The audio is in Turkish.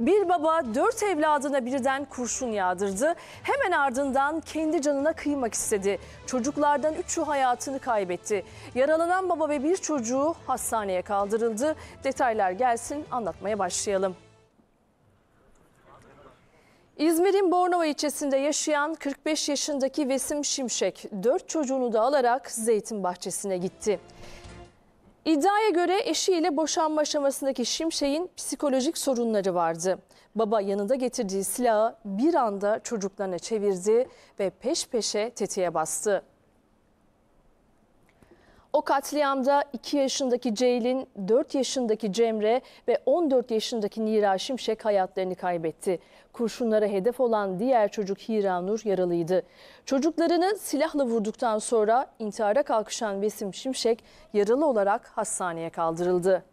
Bir baba dört evladına birden kurşun yağdırdı. Hemen ardından kendi canına kıymak istedi. Çocuklardan üçü hayatını kaybetti. Yaralanan baba ve bir çocuğu hastaneye kaldırıldı. Detaylar gelsin anlatmaya başlayalım. İzmir'in Bornova ilçesinde yaşayan 45 yaşındaki Vesim Şimşek 4 çocuğunu da alarak zeytin bahçesine gitti. İddiaya göre eşiyle boşanma aşamasındaki Şimşek'in psikolojik sorunları vardı. Baba yanında getirdiği silahı bir anda çocuklarına çevirdi ve peş peşe tetiğe bastı. O katliamda 2 yaşındaki Ceylin, 4 yaşındaki Cemre ve 14 yaşındaki Nira Şimşek hayatlarını kaybetti. Kurşunlara hedef olan diğer çocuk Hira Nur yaralıydı. Çocuklarını silahla vurduktan sonra intihara kalkışan Vesim Şimşek yaralı olarak hastaneye kaldırıldı.